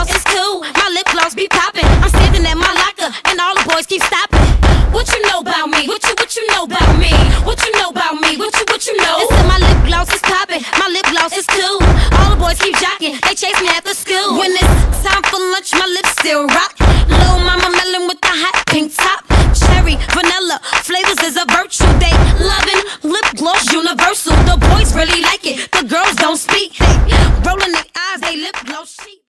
gloss is cool. My lip gloss be popping. I'm standing at my locker, and all the boys keep stopping. What you know about me? What you what you know about me? What you know about me? What you what you know? They my lip gloss is popping. My lip gloss is cool. All the boys keep jocking. They chase me after school. When it's time for lunch, my lips still rock. Little mama melon with the hot pink top. Cherry, vanilla, flavors is a virtue. They loving lip gloss universal. The boys really like it. The girls don't speak. They rolling their eyes. They lip gloss, cheap.